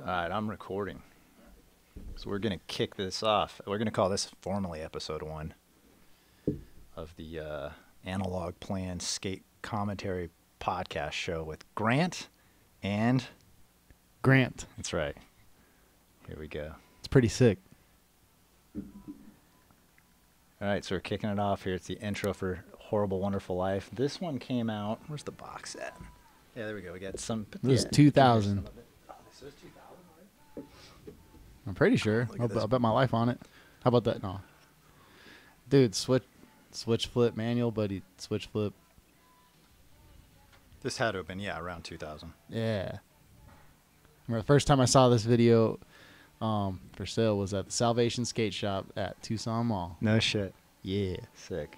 All right, I'm recording. So we're gonna kick this off. We're gonna call this formally episode one of the uh, Analog Plan Skate Commentary Podcast Show with Grant and Grant. that's right. Here we go. It's pretty sick. All right, so we're kicking it off here. It's the intro for Horrible Wonderful Life. This one came out. Where's the box at? Yeah, there we go. We got some. This is 2000. some of it. Oh, this is 2000, right? I'm pretty sure. I'll. I'll bet my life on it. How about that? No. Dude, switch switch flip manual, buddy. Switch flip. This had to have been yeah around 2000. Yeah. Remember the first time I saw this video um, for sale was at the Salvation Skate Shop at Tucson Mall. No shit. Yeah. Sick.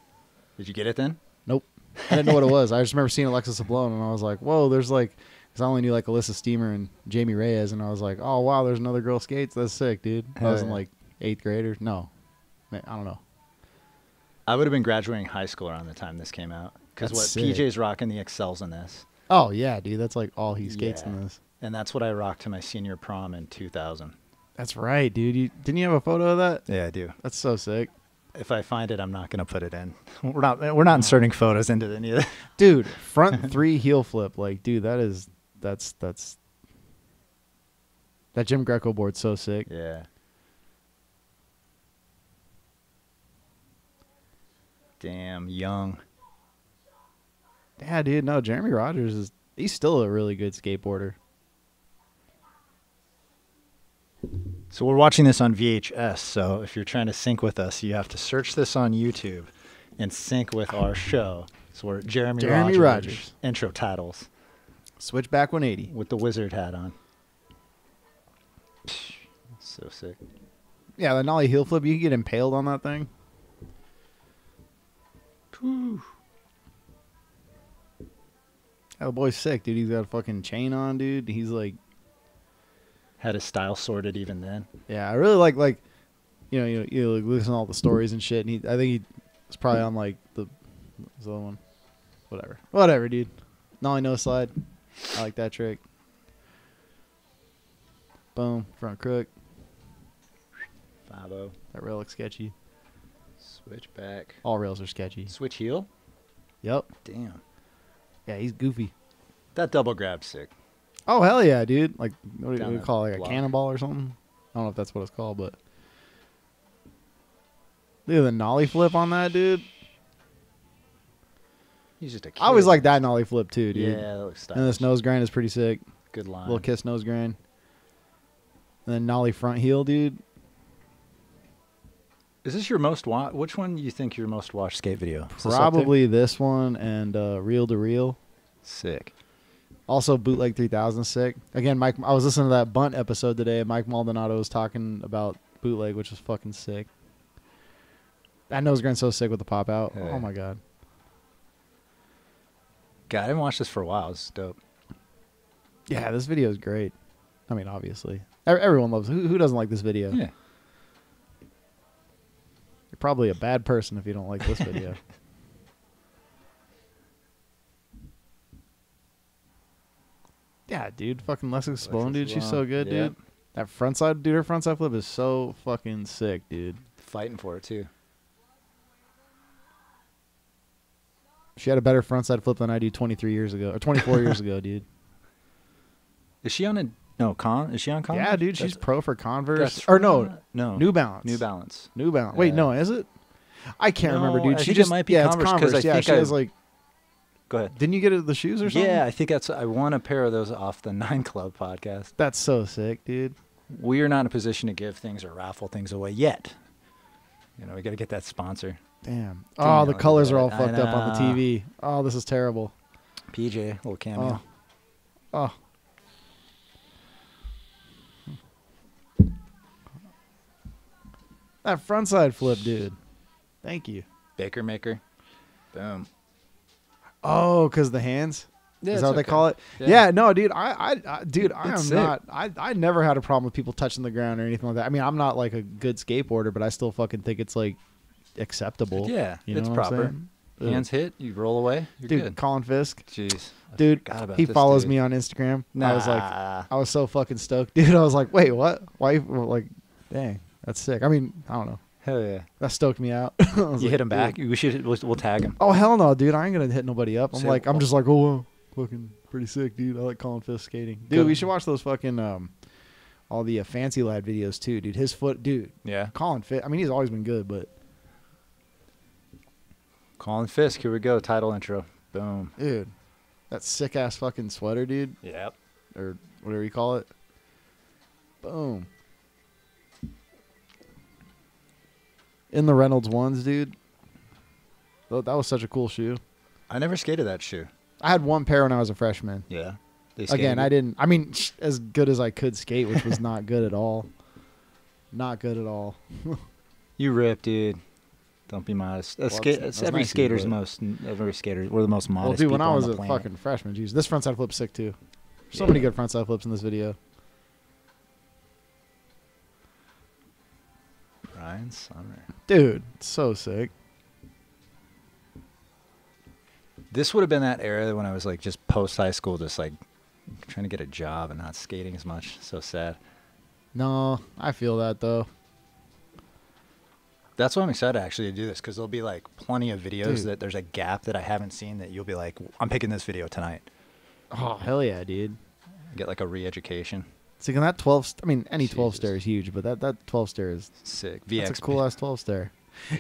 Did you get it then? Nope. I didn't know what it was. I just remember seeing Alexis Sablone, and I was like, "Whoa!" There's like, because I only knew like Elissa Steamer and Jaime Reyes, and I was like, "Oh wow, there's another girl skates. That's sick, dude." I was in like eighth grade or no, I don't know. I would have been graduating high school around the time this came out. Because what sick. PJ's rocking the Accels in this, Oh yeah, dude, that's like all he skates in this. and that's what I rocked to my senior prom in 2000. That's right, dude. You didn't you have a photo of that? Yeah, I do. That's so sick, If I find it, I'm not gonna put it in. We're not. We're not inserting photos into any of it. dude. Front three heel flip, like, dude, that is that's that's that Jim Greco board's so sick. Yeah. Damn young. Yeah, dude. No, Jeremy Rogers is he's still a really good skateboarder. So we're watching this on VHS. So if you're trying to sync with us, you have to search this on YouTube and sync with our show. So we're Jeremy, Jeremy Rogers, Rogers. intro titles Switchback 180. with the wizard hat on. So sick. Yeah, the nollie heel flip, you can get impaled on that thing. Yeah, the boy's sick, dude. He's got a fucking chain on, dude. He's like, Had his style sorted even then. yeah, I really like like, you know, you you like, listen to all the stories and shit. And he, I think he was probably on like the, the other one, whatever, whatever, dude. Nollie no slide. I like that trick. Boom, front crook. Five O. That rail looks sketchy. Switch back. All rails are sketchy. Switch heel. Yep. Damn. Yeah, he's goofy. That double grab sick. Oh hell yeah, dude! Like what do you, Down what do you that call it? Like block. a cannonball or something? I don't know if that's what it's called, but look at the nollie flip on that, dude. He's just a kid. I always like that nollie flip too, dude. Yeah, that looks and stylish. this nose grind is pretty sick. Good line. Little kiss nose grind. And then nollie front heel, dude. Is this your most wa- Which one do you think your most watched skate video? Is this? Probably this one and uh, reel to reel. sick. Also, bootleg 3000 sick. Again, Mike. I was listening to that bunt episode today, and Mike Maldonado was talking about bootleg, which was fucking sick. That nose grind's so sick with the pop out. Yeah. Oh my god. God, I haven't watched this for a while. It's dope. Yeah, this video is great. I mean, obviously, everyone loves. Who, who doesn't like this video? Yeah. You're probably a bad person if you don't like this video. yeah, dude, fucking Lexus Spoon, dude, she's so good, yeah. dude. That front side, dude, her front side flip is so fucking sick, dude. Fighting for it too. She had a better front side flip than I do 23 years ago or 24 years ago, dude. Is she on a no con? Is she on con? Yeah, dude, she's That's- pro for Converse or no, no New Balance. New Balance. New Balance. Wait, Yeah. no, is it? I can't remember, dude. I she just might be yeah, Converse, it's 'cause Converse. I yeah, think she I- has like. Go ahead. Didn't you get the shoes or something? Yeah, I think that's. I won a pair of those off the Nine Club podcast. That's so sick, dude. We are not in a position to give things or raffle things away yet. You know, we got to get that sponsor. Damn. Oh, the colors are all fucked up on the. TV. Oh, this is terrible. PJ, little cameo. Oh. Oh. That front side flip, dude. Thank you. Baker Maker. Boom. Oh, cause the hands. Yeah, is that what they call it? Yeah. Yeah. no, dude. I, I, I dude, I am sick. not. I, I never had a problem with people touching the ground or anything like that. I mean, I'm not like a good skateboarder, but I still fucking think it's like acceptable. Yeah, you know it's proper. Hands hit, you roll away. You're dude, good. Colin Fisk, Jeez, I dude, he follows dude. me on Instagram. I was like, I was so fucking stoked, dude. I was like, wait, what? Why? well, Like, dang, that's sick. I mean, I don't know. hell yeah. That stoked me out. You like, hit him dude. back. We should. We'll, we'll tag him. Oh hell no, dude! I ain't gonna hit nobody up. I'm Say- like, I'm just like, oh, fucking pretty sick, dude. I like Colin Fisk skating, dude. Good. We should watch those fucking um, all the uh, fancy lad videos too, dude. His foot, dude. Yeah. Colin Fisk. I mean, he's always been good, but Colin Fisk. Here we go. Title intro. Boom. dude, that sick ass fucking sweater, dude, Yep. or whatever you call it. Boom. In the Reynolds ones, dude. Tho- That was such a cool shoe. I never skated that shoe. I had one pair when I was a freshman. Yeah. Again, I didn't. I mean, as good as I could skate, which was not good at all. Not good at all. You rip, dude. Don't be modest. Uh, well, skate, that's- it's every nice of you, skater's most. Every skater. We're the most modest. well, dude, when I was a planet. fucking freshman, geez, this frontside flip's sick too. So many good frontside flips in this video. Ryan Summer. Dude, so sick. This would have been that era when I was like just post high school, just like trying to get a job and not skating as much. So sad. No, I feel that though. That's why I'm excited actually to do this because there'll be like plenty of videos Dude. that there's a gap that I haven't seen that you'll be like, I'm picking this video tonight. Oh hell yeah, dude. Get like a re-education. See, can that twelve? St- I mean, any twelve Jesus. stair is huge, but that that twelve stair is Sick. that's a cool ass twelve stair.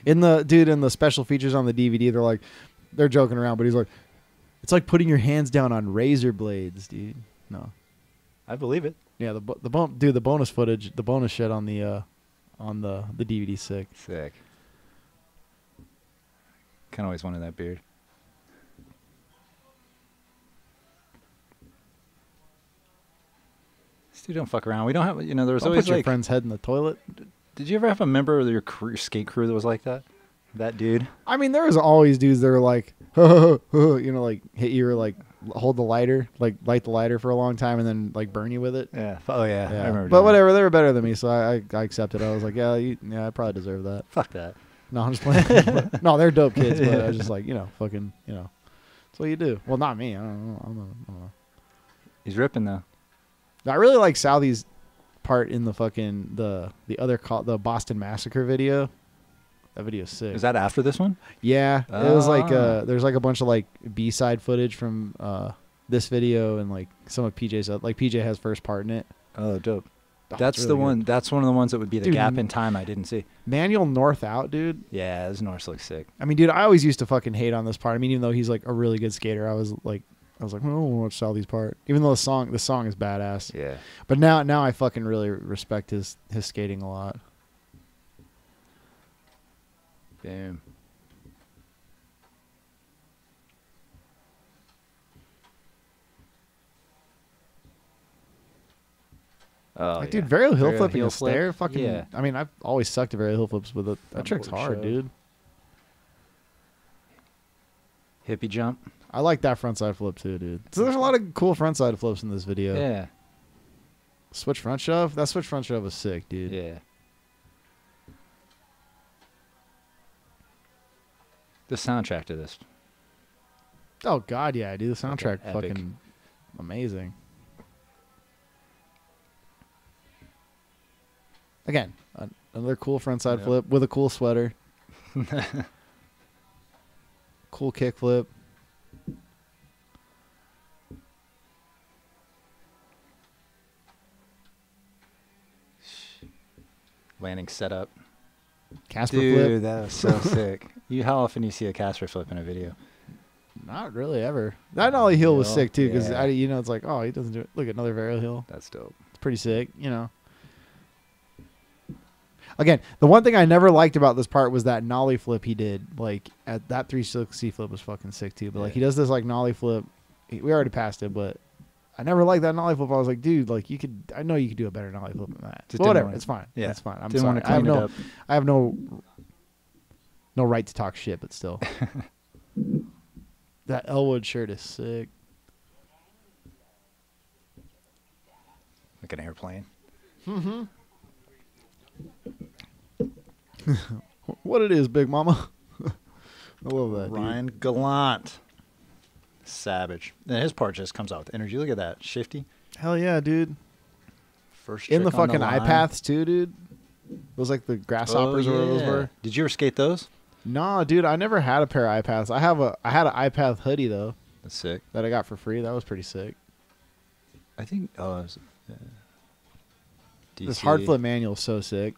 In the dude in the special features on the DVD, they're like, they're joking around, but he's like, it's like putting your hands down on razor blades, dude. No, I believe it. Yeah, the the bon- dude, the bonus footage, the bonus shit on the uh on the the DVD sick. Sick. Kind of always wanted that beard. Dude don't fuck around. We don't have, you know, there was Don't always put your like. friend's head in the toilet. Did you ever have a member of your crew, skate crew that was like that? That dude. I mean, there was always dudes that were like, you know, like hit you or like hold the lighter, like light the lighter for a long time and then like burn you with it. Yeah. Oh yeah. Yeah. I remember. But whatever, they were better than me, so I I, I accepted. I was like, yeah, you, yeah, I probably deserve that. Fuck that. No, I'm just playing. no, they're dope kids, but I was just like, you know, fucking, you know, that's what you do. Well, not me. I don't know. I don't know. I don't know. He's ripping though. I really like Southie's part in the fucking the the other call the Boston Massacre video. That video's sick. Is that after this one? yeah, it was like Ah. uh there's like a bunch of like B side footage from uh this video and like some of PJ's oth- like PJ has first part in it. Oh, dope. Oh, That's the good. one. That's one of the ones that would be the Dude, gap in time I didn't see. Manual North out, dude. Yeah, this North looks sick. I mean, dude, I always used to fucking hate on this part. I mean, even though he's like a really good skater, I was like, I was like, well, I don't watch Southie's part. Even though the song, the song is badass. Yeah. But now, now I fucking really respect his his skating a lot. Boom. Oh, like, yeah. dude, varial heel Varial flipping heel a flip? stair, fucking. Yeah. I mean, I've always sucked at varial heel flips, but that, that trick's hard, shove. dude. hippie jump. I like that frontside flip too, dude. So there's a lot of cool frontside flips in this video. Yeah. Switch front shove. That switch front shove was sick, dude. Yeah. The soundtrack to this. Oh god, yeah, dude. The soundtrack epic. fucking amazing. Again, another cool frontside Yep. flip with a cool sweater. cool kick flip. Landing setup. Casper Dude, flip. that was so sick. You, how often do you see a Casper flip in a video? Not really ever. That Ollie Hill was sick too, because yeah. I, you know, it's like, oh, he doesn't do it. Look at another varial heel. That's dope. It's pretty sick, you know. Again, the one thing I never liked about this part was that nollie flip he did. Like at that 360 flip was fucking sick too. But like Yeah. he does this like nollie flip. He- We already passed it, but I never liked that nollie flip. I was like, dude, like you could. I know you could do a better nollie flip than that. Just But whatever, it's fine. yeah. it's fine. I'm Didn't sorry. want to I have clean it no. up. I have no. No right to talk shit, but still. that Elwood shirt is sick. Like an airplane. Mm-hmm. What it is, Big Mama? I love that. dude. Ryan Gallant. Savage. And his part just comes out with energy. Look at that. Shifty. Hell yeah, dude. First In the trick on fucking line. iPaths too, dude. Those like the grasshoppers oh, or whatever those were. Did you ever skate those? Nah, dude, I never had a pair of iPaths. I have a I had an iPath hoodie though That's sick. that I got for free. That was pretty sick. I think. Oh, it was, uh, This hard flip manual is so sick.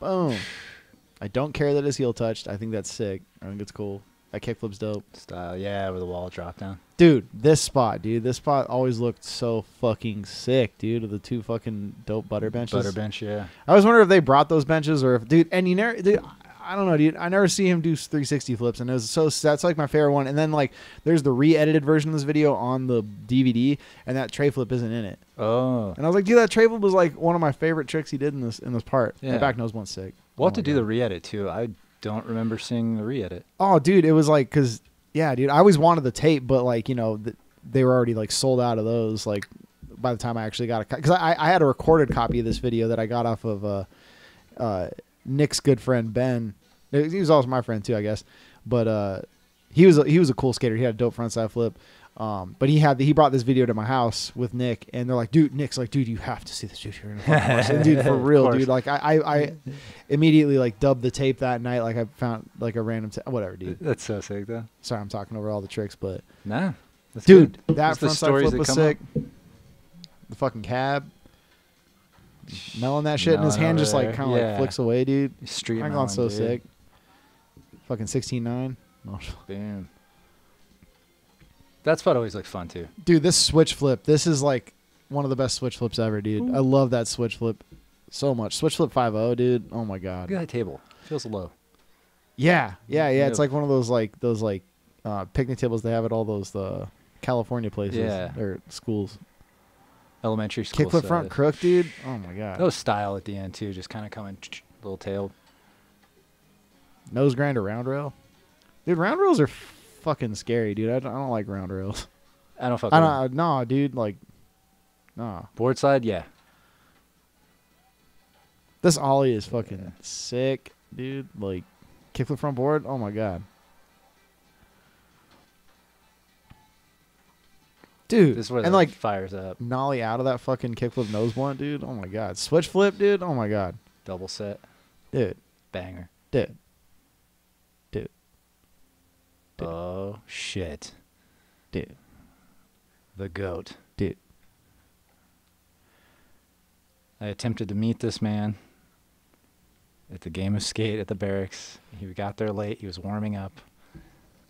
Boom. I don't care that his heel touched. I think that's sick. I think it's cool. That kickflip's dope. style. Yeah, with the wall drop down. Dude, this spot, dude. This spot always looked so fucking sick, dude. Of the two fucking dope butter benches. Butter bench. Yeah. I was wondering if they brought those benches or if, dude. And you never, dude. I don't know, dude. I never see him do 360 flips, and it was so that's like my favorite one. And then like, there's the re-edited version of this video on the DVD, and that tray flip isn't in it. Oh. And I was like, dude, that tray flip was like one of my favorite tricks he did in this in this part. Yeah. The back nose one's sick. We'll Oh have to do God. the re-edit too. I don't remember seeing the re-edit. Oh, dude, it was like, cause yeah, dude, I always wanted the tape, but like, you know, th- they were already like sold out of those. Like by the time I actually got a, because I I had a recorded copy of this video that I got off of uh, uh, Nick's good friend Ben. He was also my friend too, I guess. But uh, he was a, he was a cool skater. He had a dope frontside flip. Um, but he had the, he brought this video to my house with Nick, and they're like, "Dude, Nick's like, dude, you have to see this dude. You're gonna fucking watch it." dude, for real, dude. Like, I, I, I immediately like dubbed the tape that night. Like, I found like a random, ta- whatever, dude. That's so sick though. Sorry, I'm talking over all the tricks, but Nah. That's dude, good. that It's the frontside stories flip was sick. up. The fucking cab, melon that shit, and his hand just like kind of Yeah. like flicks away, dude. Street I'm melon, going so dude. sick. Fucking sixteen nine. Oh, Boom. That spot always looked fun too. Dude, this switch flip, this is like one of the best switch flips ever, dude. I love that switch flip so much. Switch flip 5 dude. Oh my god. Look at that table. Feels low. Yeah, yeah, yeah. It's like one of those like those like uh, picnic tables they have at all those uh, California places Yeah. or schools. Elementary school. Kickflip front crook, dude. Oh my god. That was style at the end too, just kind of coming little tail. Nose grinder round rail. Dude, round rails are fucking scary, dude. I don't, I don't like round rails. I don't fuck. I don't. No, dude. Like, nah. Board slide, yeah. This ollie is fucking Yeah. sick, dude. Like, kickflip front board. Oh my god. Dude, This is where and like fires up. nollie out of that fucking kickflip nose blunt, dude. Oh my god. Switch flip, dude. Oh my god. Double set, Dude, banger. dude. Dude, Dude. Oh shit, dude, the goat. dude. I attempted to meet this man at the game of skate at the barracks. He got there late. He was warming up.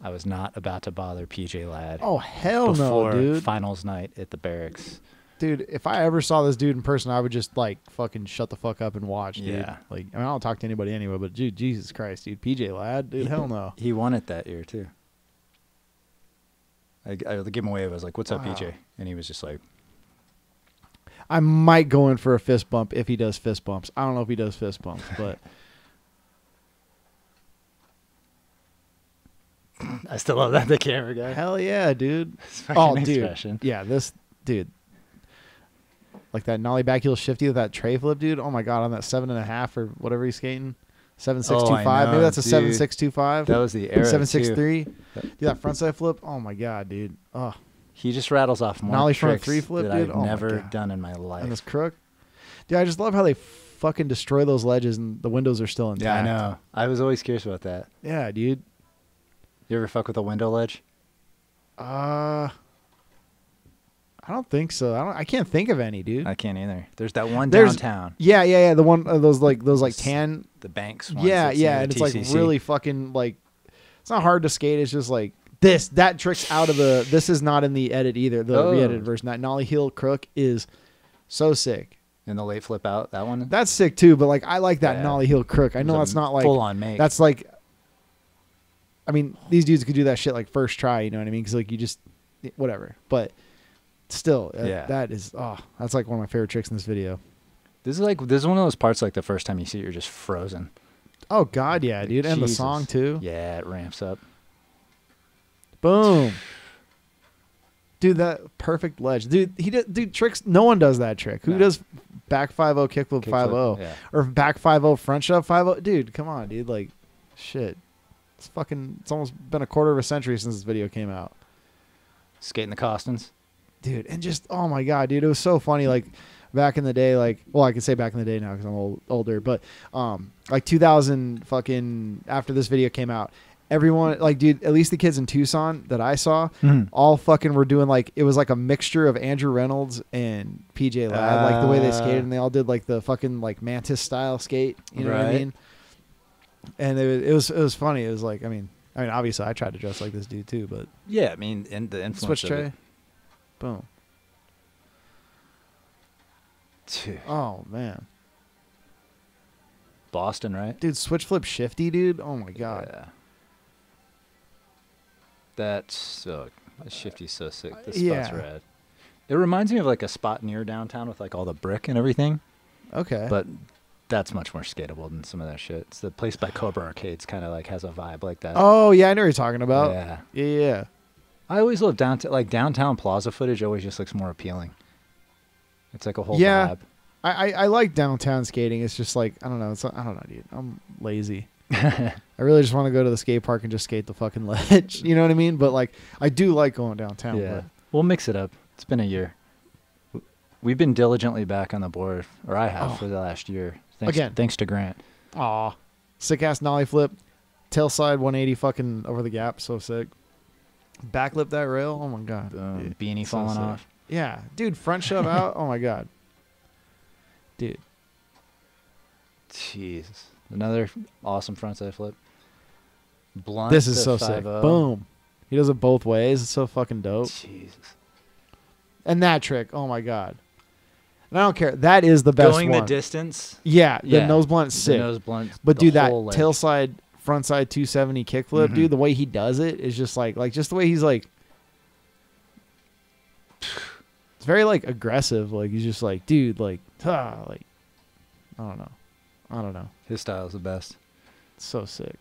I was not about to bother PJ Ladd Oh hell no, dude. finals night at the barracks. Dude, if I ever saw this dude in person, I would just like fucking shut the fuck up and watch, dude. Yeah. Like, I mean, I don't talk to anybody anyway, but dude, Jesus Christ, dude, PJ Ladd, dude, hell no. He won it that year too. I, I gave him away. I was like, "What's up, Wow. PJ?" And he was just like, I might go in for a fist bump if he does fist bumps. I don't know if he does fist bumps, but "I still love that the camera guy." hell yeah, dude. Oh, dude, expression. yeah, this dude, like that nollie back heel shifty with that tray flip, dude. Oh my god, on that seven and a half or whatever he's skating, oh, seven six two Oh, I five. Maybe that's a seven dude. six two five. That was the era. seven six too. three. Dude, that frontside flip. Oh my god, dude. Oh, He just rattles off more Nollie front three flip, that dude? I've Oh never done in my life. and this crook. Dude, I just love how they fucking destroy those ledges and the windows are still intact. yeah, I know. I was always curious about that. Yeah, dude. You ever fuck with a window ledge? Uh, I don't think so. I don't. I can't think of any, dude. I can't either. There's that one There's- downtown, yeah, yeah, yeah. The one of those like those like tan. the Banks one. Yeah, yeah, and it's like really fucking like. It's not hard to skate. It's just like this. That trick's out of the. This is not in the edit either. The Oh. re-edited version. That nollie heel crook is so sick. in the late flip out. That one. That's sick too. But like, I like that Yeah. nollie heel crook. I know that's not like full on make. That's like, I mean, these dudes could do that shit like first try. You know what I mean? Because like you just, whatever. But still, uh, Yeah. that is oh, that's like one of my favorite tricks in this video. this is like this is one of those parts like the first time you see it, you're just frozen. Oh God, yeah, dude, and the song too. Yeah, it ramps up. Boom. Dude, that perfect ledge. Dude, he did dude tricks. No one does that trick. Who No. does back five zero kickflip Kickflip, five zero Yeah. or back five zero front shove five zero? Dude, come on, dude. Like, shit. It's fucking. It's almost been a quarter of a century since this video came out, Skating the Kostons. dude. And just oh my god, dude, it was so funny. Like back in the day, like well, I can say back in the day now because I'm old, older, but um, like 2000 fucking after this video came out, everyone like dude, at least the kids in Tucson that I saw, Mhm. all fucking were doing like it was like a mixture of Andrew Reynolds and PJ Ladd, like the way they skated, Uh. and they all did like the fucking like mantis style skate. You know what I mean? And it, was- it was it was funny. It was like I mean I mean obviously I tried to dress like this dude too, but Yeah, I mean, and the influence switch of tray, it. boom. Dude, Oh man, Boston, right? dude, switch flip shifty, dude. Oh my god. Yeah. That's so that shifty's so sick. This Yeah. spot's rad. It reminds me of like a spot near downtown with like all the brick and everything, Okay. but that's much more skatable than some of that shit. It's the place by Cobra Arcades kind of like has a vibe like that. oh yeah, I know what you're talking about. yeah. Yeah, yeah. I always love downtown like downtown plaza footage always just looks more appealing. It's like a whole Yeah. vibe. I, I I like downtown skating. It's just like I don't know. It's I don't know, dude. I'm lazy. I really just want to go to the skate park and just skate the fucking ledge. You know what I mean? But like, I do like going downtown. yeah. We'll mix it up. It's been a year. We've been diligently back on the board, or I have Oh. for the last year. Thanks, Again. thanks to Grant. Aw, sick ass nollie flip, tail slide 180 fucking over the gap. So sick. Backlip that rail. Oh my god. Boom. Dude, Beanie falling off. Yeah, dude. Front shove out. Oh my god. Dude. Jesus. Another awesome frontside flip. Blunt. This is so sick. 5-0. Boom. He does it both ways. It's so fucking dope. Jesus. And that trick. Oh my god. And I don't care. That is the best Going one. the distance. Yeah, the Yeah. nose blunt's The sick. nose blunt. But the dude, that tail slide, front side 270 kickflip, Mhm. dude, the way he does it is just like, like just the way he's like, it's very like aggressive. Like he's just like, dude, like, ah, like, I don't know, I don't know. His style is the best. It's so sick.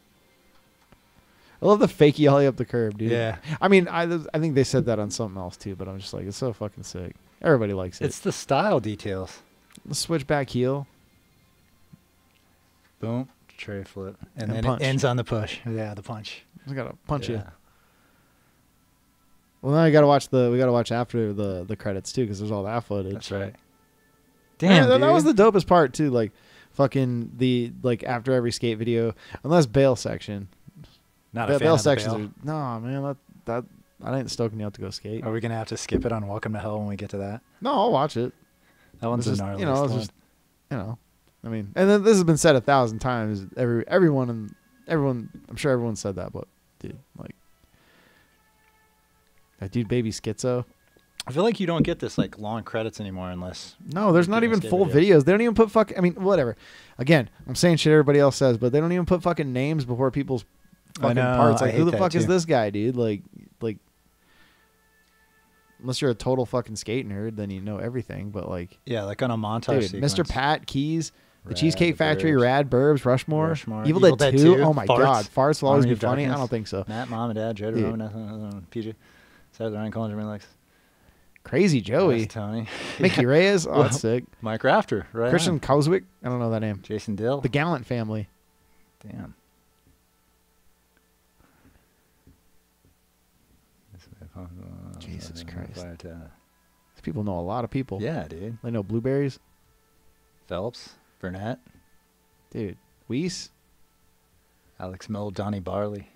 I love the fakey ollie up the curb, dude. Yeah. I mean, I I think they said that on something else too, but I'm just like, it's so fucking sick. Everybody likes it. It's the style details. the switchback heel. Boom. Tray flip. And, And then punch. it ends on the push. Yeah, the punch. I gotta punch you. Yeah. Well, now I gotta watch the. We gotta watch after the the credits too, because there's all that footage. That's right. Yeah, Damn, that, that was the dude. dopest part too. Like, fucking the like after every skate video, unless bail section. Not Ba- a fan bail of the sections bail. are no man. That that I ain't stoking you out to go skate. Are we gonna have to skip it on Welcome to Hell when we get to that? No, I'll watch it. That one's just, gnarly. you know, it's just you know, I mean, and then this has been said a thousand times. Every everyone and everyone, I'm sure everyone said that, but dude, like that dude, baby schizo. I feel like you don't get this like long credits anymore unless No, there's not even full videos. videos. They don't even put fuck. I mean, whatever. Again, I'm saying shit everybody else says, but they don't even put fucking names before people's fucking know, parts. Like, who the fuck is this guy, dude? Like, like, unless you're a total fucking skate nerd, then you know everything. But like, yeah, like on a montage. dude, Mr. Pat Keys. The Rad Cheesecake Factory, Burbs. Rad Burbs, Rushmore, Rushmore, Evil, Evil Dead, Dead 2. 2, Oh my Farts, god, farts will always be funny. I don't think so. Matt, Mom, and Dad, Joe, Dude. Roman, nothing, uh, uh, uh, PJ. Saturday Ryan Collins, Relax. Crazy Joey, Yes, Tony. Mickey Yeah. Reyes. Oh, Well, that's sick. Mike Rafter, right? Christian on. Coswick. I don't know that name. Jason Dill. The Gallant family. Damn. Jesus Christ. Fire to- These people know a lot of people. Yeah, dude. They know blueberries. Phelps, Burnett, Dude, Weiss. Alex Mill, Donny Barley.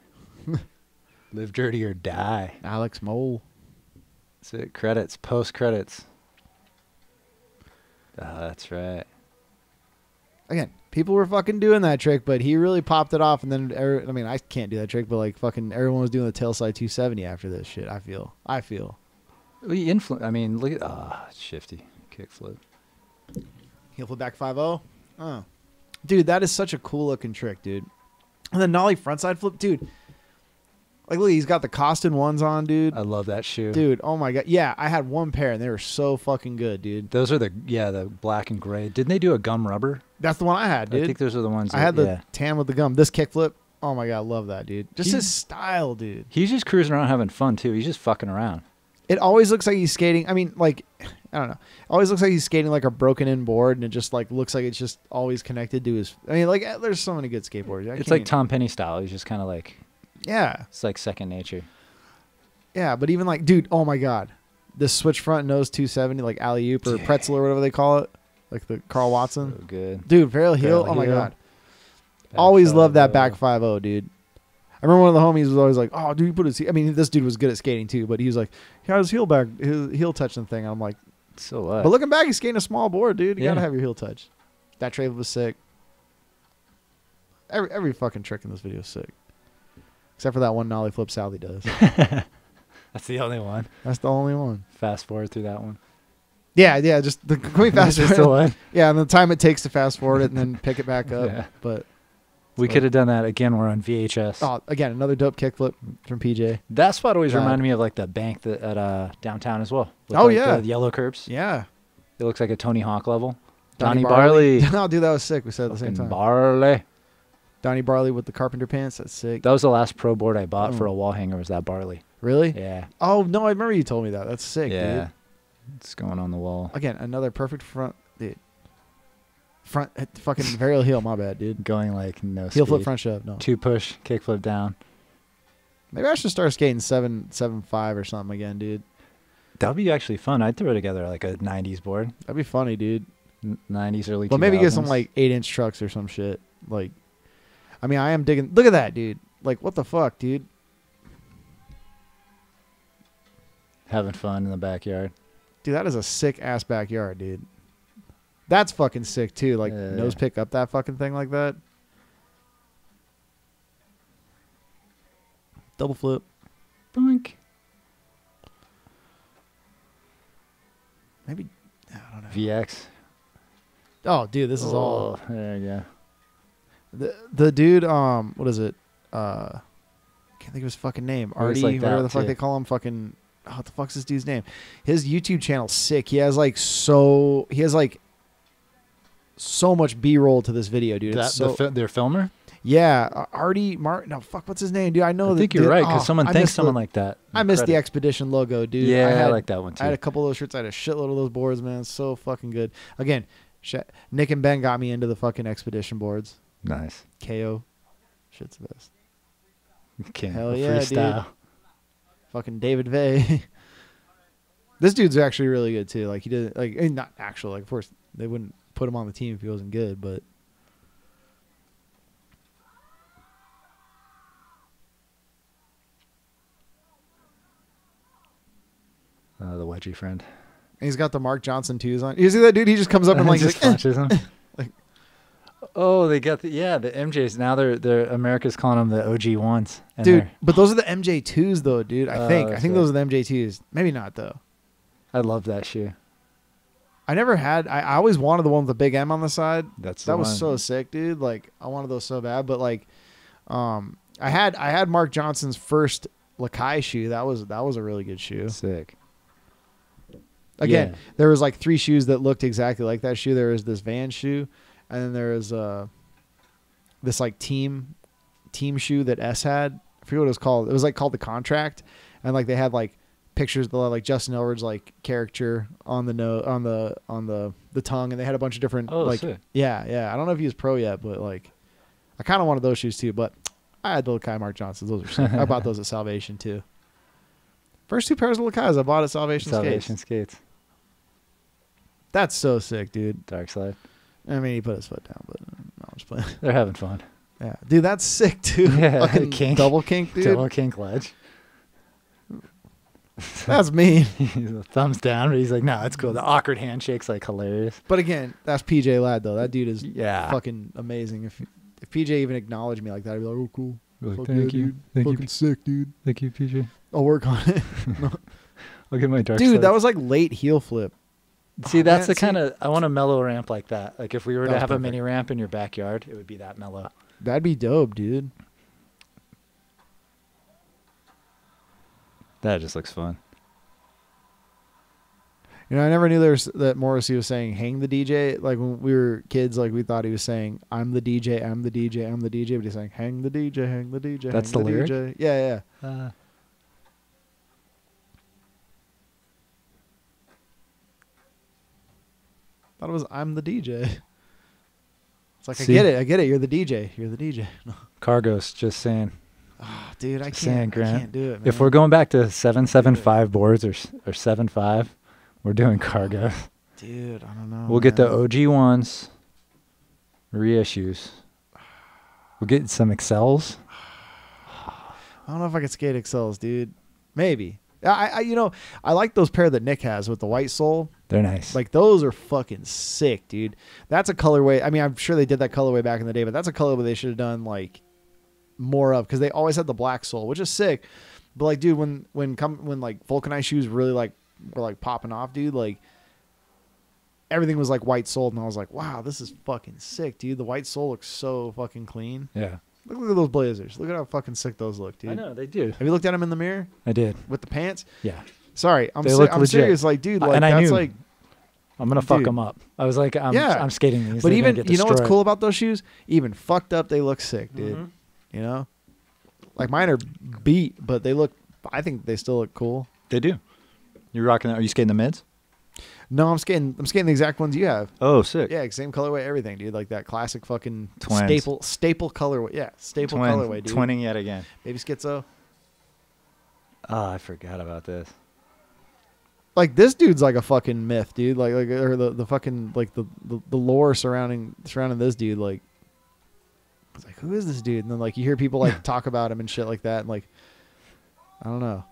Live dirty or die. Alex Mole. That's it. Credits, post credits. Ah, that's right. Again, people were fucking doing that trick, but he really popped it off. And then, er- I mean, I can't do that trick, but like fucking everyone was doing the tailside 270 after this shit. I feel. I feel. We influ- I mean, look at ah, shifty kick kickflip. Heel flip back 5 0. Oh. Dude, that is such a cool looking trick, dude. And then Nolly frontside flip, dude. Like, look, he's got the Koston ones on, dude. I love that shoe. Dude, oh my god. Yeah, I had one pair and they were so fucking good, dude. Those are the yeah the black and gray. Didn't they do a gum rubber? That's the one I had, dude. I think those are the ones. I that- had the yeah. tan with the gum. This kickflip. Oh my god, love that, dude. Just He- his style, dude. He's just cruising around having fun too. He's just fucking around. It always looks like he's skating. I mean, like, I don't know. It always looks like he's skating like a broken in board, and it just like looks like it's just always connected to his. I mean, like, eh, there's so many good skateboards. I it's like Tom Penny style. He's just kind of like Yeah, It's like second nature. yeah. But even like, dude, oh my god, this switch front nose 270 like alley oop or Yeah. pretzel or whatever they call it, like the Karl Watson. So good. Dude, Varial heel. Oh my heel. god. Back always loved that back uh, 5 dude. I remember one of the homies was always like, "Oh, dude, you put his." I mean, this dude was good at skating too, but he was like, "He had his heel back, his heel touching thing." I'm like, So what? but looking back, he's skating a small board, dude. You Yeah. gotta have your heel touch. That trade was sick. Every every fucking trick in this video is sick, except for that one nollie flip Sally does. That's the only one. That's the only one. Fast forward through that one. Yeah, yeah. Just the can we fast Just the forward? one. Yeah, and the time it takes to fast forward it and then pick it back up. Yeah. But We could have done that again. We're on VHS. oh, again, another dope kickflip from PJ. That spot always God. reminded me of like the bank that at uh, downtown as well. with, Oh, like, yeah. the yellow curbs. Yeah, It looks like a Tony Hawk level. Donny Donny Barley. no, dude, that was sick. We said at the same time. Barley. Donny Barley with the carpenter pants. That's sick. That was the last pro board I bought for Oh. a wall hanger. Was that Barley? Really? Yeah. Oh no, I remember you told me that. That's sick, yeah. dude. It's going on the wall. Again, another perfect front. Dude. Front fucking varial heel. My bad, dude. Going like no Heel flip front shove. No. Two push, kick flip down. Maybe I should start skating seven seven five or something again, dude. That would be actually fun. I'd throw together like a '90s board, That'd be funny, dude. N- '90s early. But maybe get some like eight inch trucks or some shit. Like, I mean, I am digging. Look at that, dude. Like, what the fuck, dude? having fun in the backyard. Dude, that is a sick ass backyard, dude. That's fucking sick too. Like Yeah. nose pick up that fucking thing like that. Double flip. Boink. Maybe I don't know. VX. Oh, dude, this is all Oh, There you go. The the dude. Um, what is it? Uh, can't think of his fucking name. Artie, like whatever the fuck too. they call him. Fucking. Oh, what the fuck's this dude's name? His YouTube channel's sick. He has like so. He has like so much B roll to this video, dude. That, so, the fil- their filmer. yeah, uh, Artie Martin. No, fuck. What's his name, dude? I know. I think you're dude, right because oh, someone I thinks someone the, like that. I missed the expedition logo, dude. Yeah, I, I, had, like that one too. I had a couple of those shirts. I had a shitload of those boards, man. So fucking good. Again, Nick and Ben got me into the fucking expedition boards. Nice. KO, shit's the best. King Hell yeah, dude. Fucking David Vey. this dude's actually really good too. Like he did, like eh, not actual. Like of course they wouldn't put him on the team if he wasn't good, but Uh, the wedgie friend. and he's got the Mark Johnson twos on. You see that dude? He just comes up and like, just like, eh. him. Oh, they got the yeah the MJs now. They're they're America's calling them the OG ones. and dude. they're- But those are the MJ twos though, dude. I Oh, think. I think those are the MJ twos. Maybe not though. I love that shoe. I never had. I, I always wanted the one with the big M on the side. That's the that was one. so sick, dude. Like I wanted those so bad, but like, um, I had I had Mark Johnson's first Lakai shoe. That was that was a really good shoe. sick. Again, Yeah. there was like three shoes that looked exactly like that shoe. There was this Van shoe, and then there was uh this like team team shoe that S had. I forget what it was called. It was like called the contract, and like they had like pictures of like Justin Elward's like character on the no on the on the the tongue, and they had a bunch of different Oh, like sick. yeah yeah. I don't know if he was pro yet, but like I kind of wanted those shoes too. But I had the Lakai Mark Johnsons. Those are sick. I bought those at Salvation too. First two pairs of Lakais I bought at Salvation, Salvation Skates. skates. That's so sick, dude. Dark side. I mean, he put his foot down, but uh, no, I'm just playing. They're having fun. Yeah, dude, that's sick too. Yeah, Fucking kink. double kink, dude. Double kink ledge. That's mean. he's a thumbs down, but he's like, no, it's cool. The awkward handshake's like hilarious. But again, that's PJ Ladd though. That dude is Yeah. fucking amazing. If if PJ even acknowledged me like that, I'd be like, oh cool, Like, Fuck thank yeah, you. dude. Thank fucking you. sick, dude. Thank you, PJ. I'll work on it, Look at my dark dude. side. That was like late heel flip. See, Oh, that's man, the kind of I want a mellow ramp like that. Like if we were to was have a mini ramp in your backyard, it would be that mellow. That'd be dope, dude. That just looks fun. You know, I never knew there was, that Morrissey was saying "hang the DJ." Like when we were kids, like we thought he was saying "I'm the DJ, I'm the DJ, I'm the DJ," but he's saying "hang the DJ, hang the DJ." That's hang the lyric? DJ. Yeah, yeah. Uh, Thought it was "I'm the DJ." It's like I get it, I get it. You're the DJ. You're the DJ. Cargos just saying. Oh, dude, I can't. Saying, I Grant. can't do it. Man. If we're going back to seven seven five boards or or seven five, we're doing cargo. dude, I don't know. We'll get the. OG ones, reissues. We'll get some Accels. I don't know if I could skate Accels, dude. Maybe. I, I, you know, I like those pair that Nick has with the white sole. They're nice. Like those are fucking sick, dude. That's a colorway. I mean, I'm sure they did that colorway back in the day, but that's a colorway they should have done like more of because they always had the black sole, which is sick. But like, dude, when when come when like vulcanized shoes really like were like popping off, dude, like everything was like white sole, and I was like, wow, this is fucking sick, dude. The white sole looks so fucking clean. yeah. Look, look at those blazers. Look at how fucking sick those look, dude. I know they do. Have you looked at them in the mirror I did. with the pants? Yeah. Sorry, I'm They se- look I'm legit. serious. Like, dude, like and I that's knew. like. I'm gonna fuck Dude. them up. I was like, I'm, Yeah. I'm skating these. But they're gonna even get you know what's destroyed. cool about those shoes? Even fucked up, they look sick, dude. Mhm. You know, like mine are beat, but they look. I think they still look cool. They do. You're rocking? Are you skating the mids? No, I'm skating. I'm skating the exact ones you have. Oh, sick. Yeah, same colorway, everything, dude. Like that classic fucking Twins. staple staple colorway. Yeah, staple Twin, colorway, dude. Twinning yet again. Baby schizo. Oh, I forgot about this. Like this dude's like a fucking myth, dude. Like like or the, the fucking like the, the the lore surrounding surrounding this dude. Like, it's like who is this dude? And then like you hear people like talk about him and shit like that. And like, I don't know.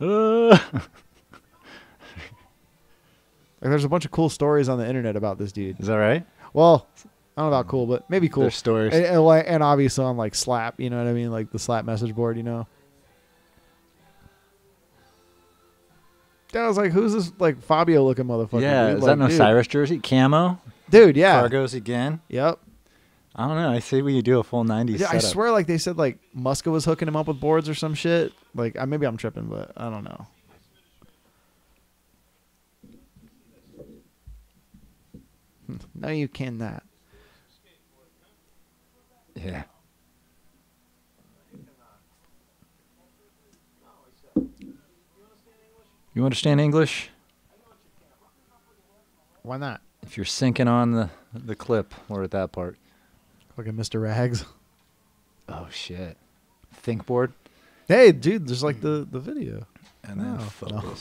Uh, Like there's a bunch of cool stories on the internet about this dude. is that right? Well, I don't know about cool, but maybe cool. There's stories. And, and, like- and obviously on like Slap, you know what I mean, like the Slap message board, you know. I was like, who's this like Fabio looking motherfucker? yeah, dude? is Like, that no dude. Cyrus jersey? Camo? Dude, yeah. Cargos again? Yep. I don't know. I say we do a full 90s Yeah, I swear, like they said, like Muska was hooking him up with boards or some shit. Like, I, maybe I'm tripping, but I don't know. No, you cannot. Yeah. You understand English? Why not? If you're sinking on the the clip, we're at that part. Look at Mr. Rags. Oh shit. Thinkboard Hey, dude, there's like the the video. and then Oh, no.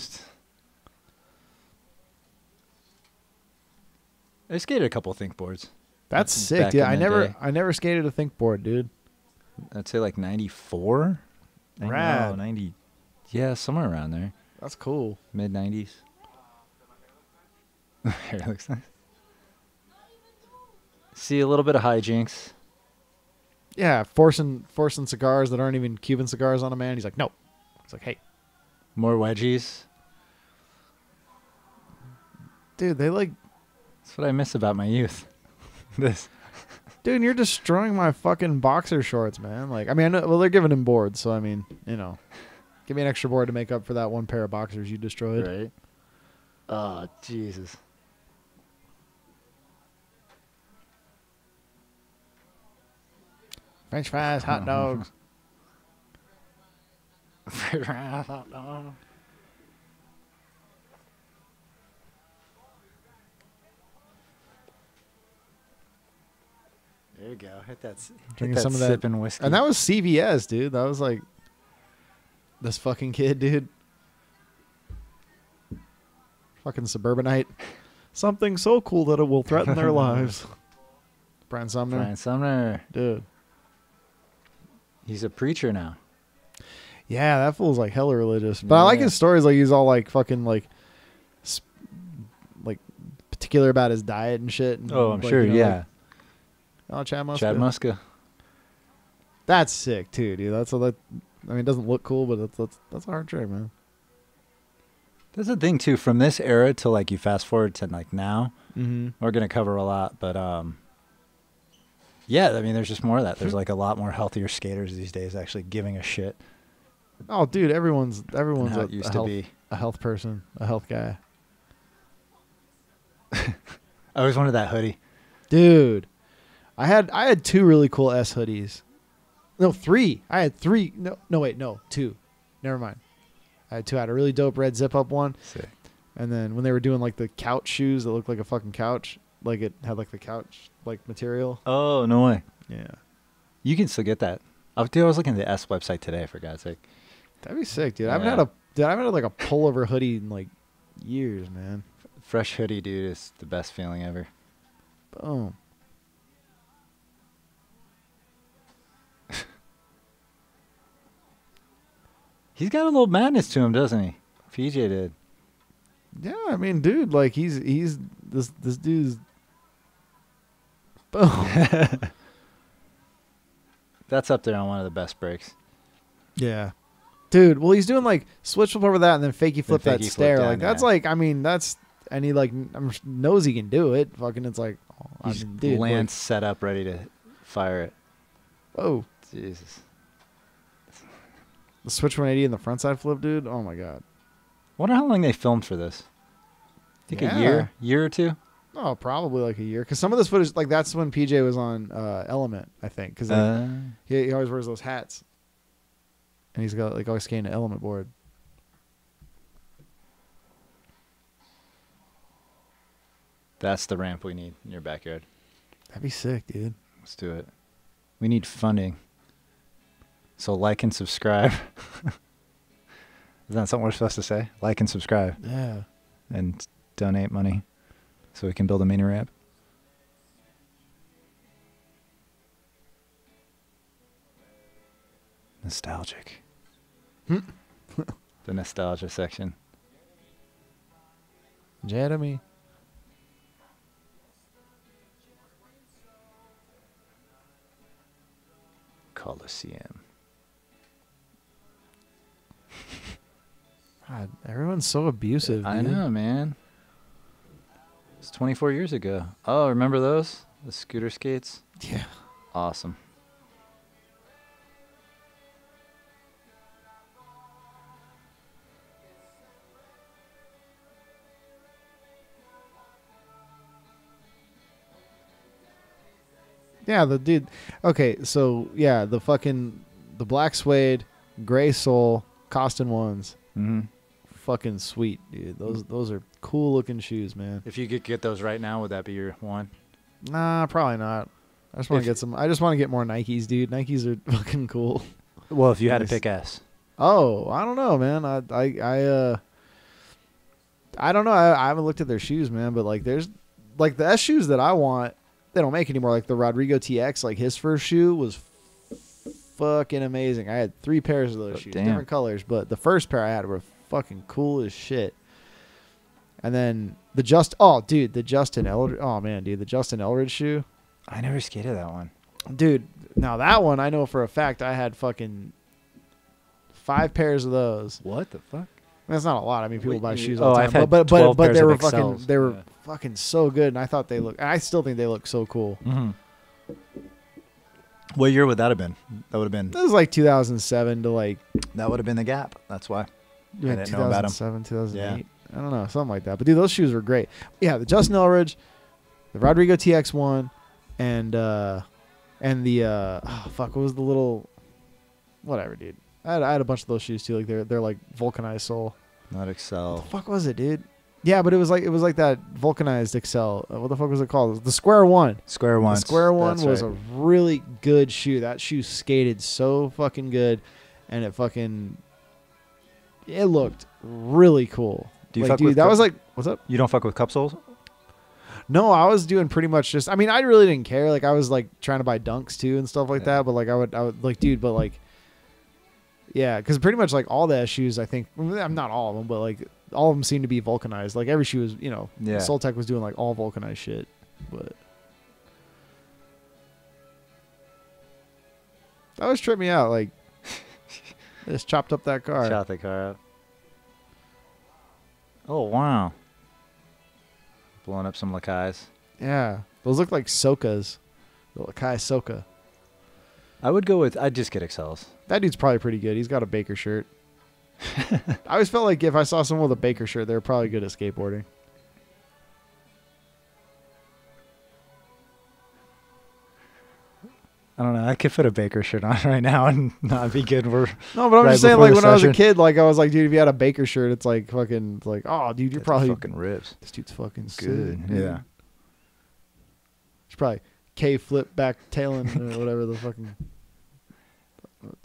I skated a couple think boards. That's sick. Yeah, I never day. I never skated a think board, dude. I'd say like 94. No, Rad. 90. Yeah, somewhere around there. That's cool. Mid 90s. Hair looks nice. See a little bit of hijinks. Yeah, forcing forcing cigars that aren't even Cuban cigars on a man. He's like, no. He's like, hey, More wedgies. dude, they like, That's what I miss about my youth. this. dude, you're destroying my fucking boxer shorts, man. Like, I mean, I know, well, they're giving him boards, so I mean, you know, give me an extra board to make up for that one pair of boxers you destroyed. Right? Oh, Jesus. French fries, hot dogs. French Friday, hot dogs. There you go. Hit that. s- Hit Drinking that some of that- sipping whiskey. And that was CVS, dude. That was like this fucking kid, dude. Fucking suburbanite. Something so cool that it will threaten their lives. Brian Sumner, Brian Sumner. dude. He's a preacher now. Yeah, that fool's like hella religious. But I like his stories. Like he's all like fucking like, sp- like particular about his diet and shit. And, Oh, I'm like, sure. you know, yeah. like- oh, Chad Muska. Chad Muska. That's sick too, dude. That's a that. I mean, it doesn't look cool, but that's that's that's a hard trick, man. That's the thing too. From this era to like you fast forward to like now, Mm-hmm. we're gonna cover a lot. But um, yeah, I mean, there's just more of that. There's like a lot more healthier skaters these days actually giving a shit Oh, dude, everyone's everyone's a, used a to health, be. a health person, a health guy. I always wanted that hoodie. Dude, I had I had two really cool S hoodies. No, three. I had three. No, no, wait, no, two. Never mind. I had two. I had a really dope red zip up one, Sick. and then when they were doing like the couch shoes that looked like a fucking couch, like it had like the couch like material. Oh no way! Yeah. You can still get that. Oh, dude, I was looking at the S website today. For God's sake. That'd be sick, dude. I haven't Yeah. had a dude, I haven't had like a pullover hoodie in like years, man. Fresh hoodie, dude, is the best feeling ever. Boom. He's got a little madness to him, doesn't he? PJ did. Yeah, I mean, dude, like he's he's this this dude's boom. That's up there on one of the best breaks. Yeah. Dude, well, he's doing like switch flip over that and then fakey flip Then that fakey flip stare. like that's yeah. like, I mean, that's and he like I'm, knows he can do it. Fucking, it's like, oh, I mean, dude, lands set up, ready to fire it. oh, Jesus. The switch 180 and the front side flip, dude. Oh my god. Wonder how long they filmed for this. I think Yeah. a year, year or two. Oh, probably like a year. Because some of this footage, like that's when PJ was on uh, Element, I think. Because Uh, he, he always wears those hats, and he's got like always skating an Element board. that's the ramp we need in your backyard. That'd be sick, dude. Let's do it. We need funding. So like and subscribe. Is that something we're supposed to say? Like and subscribe Yeah. and donate money so we can build a mini ramp. Nostalgic. Hmm. the nostalgia section. Jeremy. Coliseum. God, everyone's so abusive. I dude. know, man. It's 24 years ago. Oh, remember those? The scooter skates? Yeah. Awesome. Yeah, the dude. Okay, so yeah, the fucking the black suede, gray sole, Koston ones, Mm hmm fucking sweet, dude. Those those are cool looking shoes, man. If you could get those right now, would that be your one? Nah, probably not. I just want to get some. I just want to get more Nikes, dude. Nikes are fucking cool. Well, if you had to pick S. Oh, I don't know, man. I I I uh I don't know. I, I haven't looked at their shoes, man, but like there's like the S shoes that I want, they don't make anymore. Like the Rodrigo TX, like his first shoe was fucking amazing. I had three pairs of those Oh, shoes, damn. different colors, but the first pair I had were fucking cool as shit. And then the just oh dude, the Justin Eldridge oh man, dude, the Justin Eldridge shoe. I never skated that one. Dude, now that one I know for a fact I had fucking five pairs of those. What the fuck? That's not a lot. I mean, people Wait, buy shoes oh, all the I've time, had but but but, but they were fucking they were yeah. fucking so good, and I thought they look. I still think they look so cool. Mm-hmm. What year would that have been? That would have been That was like 2007 to like that would have been the gap. That's why. Yeah, didn't know about 'em. 2007, 2008. I don't know, something like that. But dude, those shoes were great. Yeah, the Justin Eldridge, the Rodrigo TX one, and uh and the uh oh, fuck, what was the little whatever, dude. I had, I had a bunch of those shoes too. Like they're they're like vulcanized sole. Not Accel. What the fuck was it, dude? Yeah, but it was like it was like that vulcanized Accel. Uh, what the fuck was it called? The Square One. Square one. The Square One That's was right. a really good shoe. That shoe skated so fucking good, and it fucking it looked really cool. Do you like, fuck dude, with that cup- was like what's up? You don't fuck with cup soles? No, I was doing pretty much just. I mean, I really didn't care. Like I was like trying to buy dunks too and stuff like Yeah. that. But like I would, I would like, dude. But like, yeah, because pretty much like all the shoes, I think. I'm not all of them, but like all of them seem to be vulcanized. Like every shoe was, you know, Yeah. Soltec was doing like all vulcanized shit. But that always tripped me out. Like, they just chopped up that car. Shot the car up. Oh wow. Blowing up some Lakais. Yeah, those look like Sokas. The Lakai Soka. I would go with. I'd just get Accels. That dude's probably pretty good. He's got a Baker shirt. I always felt like if I saw someone with a Baker shirt, they were probably good at skateboarding. I don't know. I could put a Baker shirt on right now and not be good. We're No, but I'm Right just saying, like the when I was a kid, like I was like, dude, if you had a Baker shirt, it's like fucking, it's like, oh, dude, you're That's probably fucking ribs. this dude's fucking Good. sick. Yeah. It's probably K flip back tailing or whatever the fucking.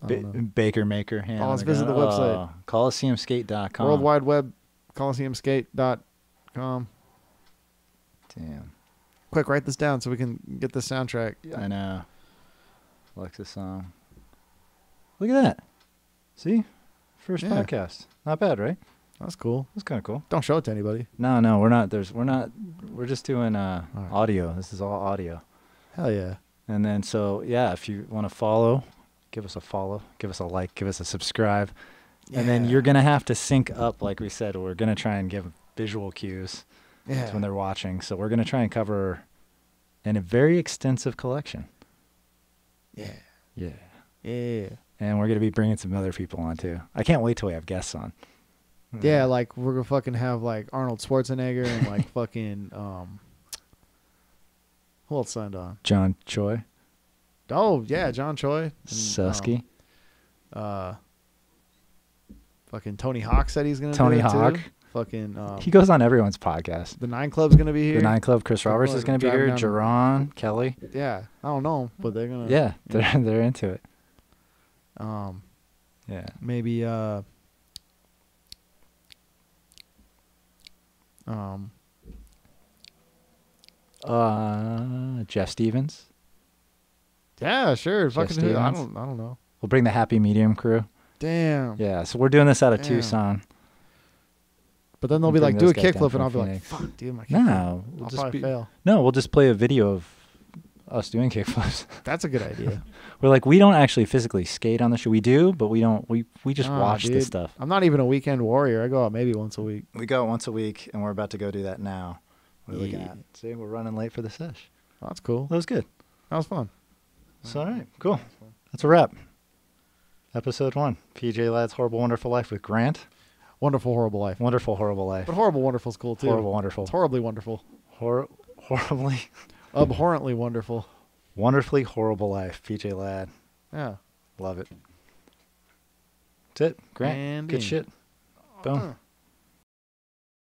Ba- Baker Maker. hand Oh, on let's visit the ground. website. Oh, ColiseumSkate.com. World Wide Web, ColiseumSkate.com. Damn. Quick, write this down so we can get the soundtrack. I know. Alexa song. Look at that. See? First Yeah. podcast. Not bad, right? That's cool. That's kind of cool. Don't show it to anybody. No, no, we're not. There's, we're not. We're just doing uh, right. audio. This is all audio. Hell yeah. And then, so yeah, if you want to follow, give us a follow, give us a like, give us a subscribe, and then you're gonna have to sync up, like we said. We're gonna try and give visual cues Yeah. when they're watching. So we're gonna try and cover in a very extensive collection. Yeah. Yeah. Yeah. And we're gonna be bringing some other people on too. I can't wait till we have guests on. Yeah, like we're gonna fucking have like Arnold Schwarzenegger and like fucking um who else signed on? John Choi, Oh yeah, John Choi. and, Susky, um, uh fucking Tony Hawk said he's gonna Tony it too. Fucking um, he goes on everyone's podcast. the Nine Club's gonna be here. The Nine Club, Chris Roberts is gonna be here. Jerron, Kelly. Yeah, I don't know, but they're gonna. Yeah, they're they're into it. Um, Yeah. maybe uh. Um, Uh, Jeff Stevens. yeah, sure. Jeff Fucking who? I don't. I don't know. We'll bring the Happy Medium crew. Damn. Yeah, so we're doing this out of Damn. Tucson. But then they'll be like, do a those guys down kickflip, and I'll from be like, fuck, dude, my kickflip. No, we'll I'll just probably be, fail. no, we'll just play a video of us doing kickflips. That's a good idea. we're like, we don't actually physically skate on the show. We do, but we don't. We we just Nah, watch dude. this stuff. I'm not even a weekend warrior. I go out maybe once a week. We go once a week, and we're about to go do that now. What are we looking Yeah. at? See, we're running late for the sesh. Oh, that's cool. That was good. That was fun. So, all right, cool. That's a wrap. Episode one PJ Ladd's Horrible Wonderful Life with Grant. Wonderful, horrible life. Wonderful, horrible life. But horrible, wonderful's cool too. Horrible, wonderful. It's horribly wonderful. Hor- horribly, Abhorrently wonderful. wonderfully horrible life. PJ Ladd. Yeah. Love it. That's it. Grant. And Good in. shit. Boom. Uh.